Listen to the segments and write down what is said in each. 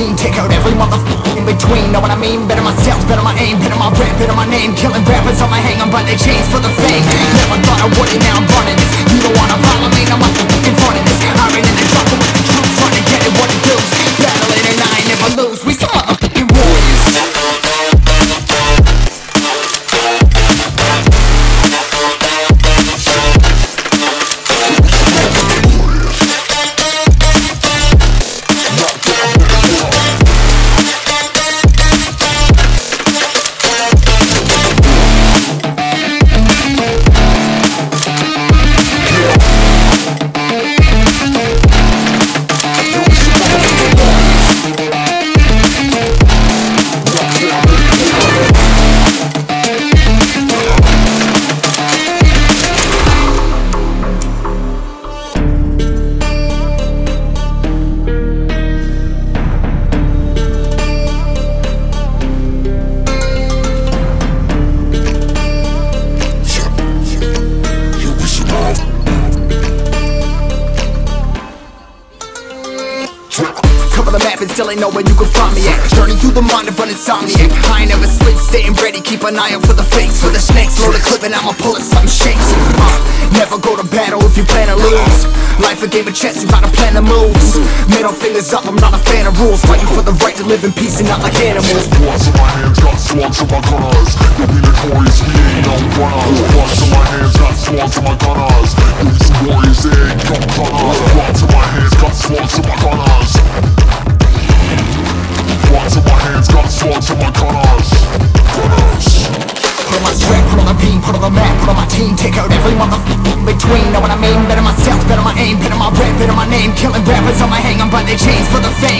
Take out every motherfucker in between, know what I mean? Better myself, better my aim, better my rap, better my name. Killing rappers on my hang, I'm by their chains for the fame. Never thought I would it, now I'm running You don't wanna follow me, now know where you can find me at. Journey through the mind of an insomniac. I ain't never sleep, staying ready, keep an eye out for the fakes For the snakes, load a clip and I'ma pull it, something shakes. Uh, Never go to battle if you plan to lose. Life a game of chess, you gotta plan the moves Middle fingers up, I'm not a fan of rules. Fighting for the right to live in peace and not like animals. Bloods in my hands, got slugs in my gunners. You'll be notorious, we ain't no runners Bloods in my hands, got slugs in my gunners. Some warriors, they ain't their chains for the fame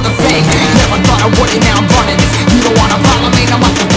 for the fame Never thought I would it, now I'm running. You don't wanna follow me, now I'm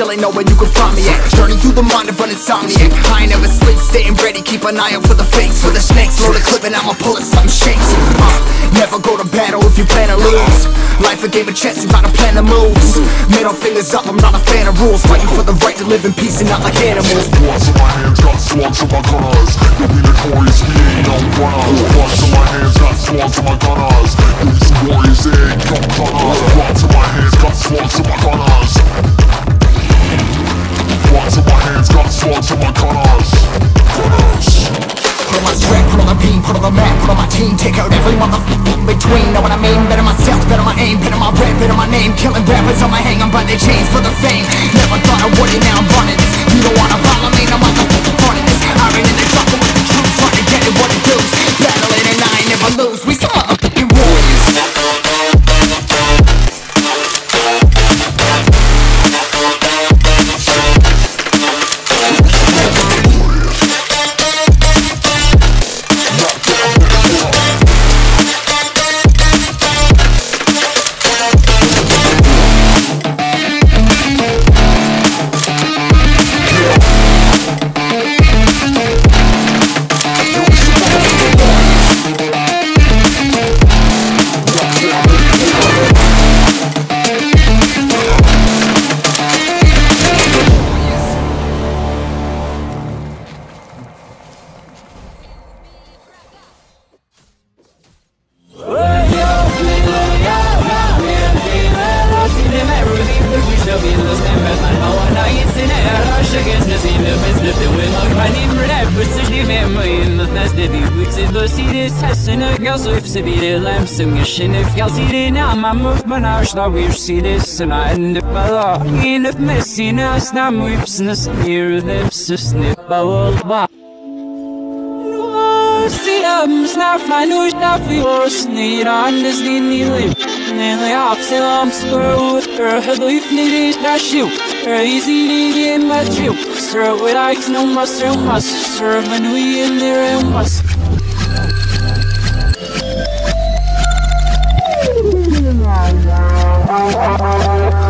still ain't know where you can find me at. Journey through the mind of an insomniac. I ain't never sleep, staying ready, keep an eye out for the fakes, for the snakes. Load a clip and I'ma pull it, something shakes. Uh, never go to battle if you plan to lose. Life a game of chess, you gotta plan the moves. Middle fingers up, I'm not a fan of rules. Fighting for the right to live in peace and not like animals. Bloods in my hands, got slugs in my gunners You'll be notorious, we ain't no runners Bloods in my hands, got slugs in my gunners These warriors, they ain't no gunners Bloods in my hands, got slugs in my gunners Bloods in my hands, got slugs in my gunners Gunners Put on my strap, put on the beam, put on the map, put on my team. Take out every motherfucker between, know what I mean? Better myself, better my aim, better my rap, better my name. Killing rappers on my hang, I'm by their chains for the fame biri sesini göz üfse biri lemsim geçinif yaz irine ama mükmen ağaçla bir silissin endip bala Gilip mesine asnem üpsiniz bir nipsiz nip bavul ba. Sinem snaf manuş nafios niran dizni nilim Nili. Apsilam spurut erhadif niriş naşiv Erzili diyen matriv Sir with ikes no mas sir mas. Sir manuyen diren mas. Thank you.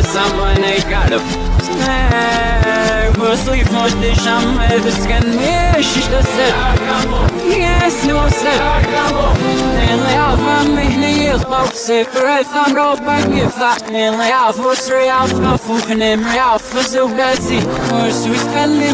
someone I got up Sleep most the sham the me shish the set. Yes no set. Nearly half of me neils both say breath on road by me fat Nearly half was three half of fucking him half for so betsy Or sweet felly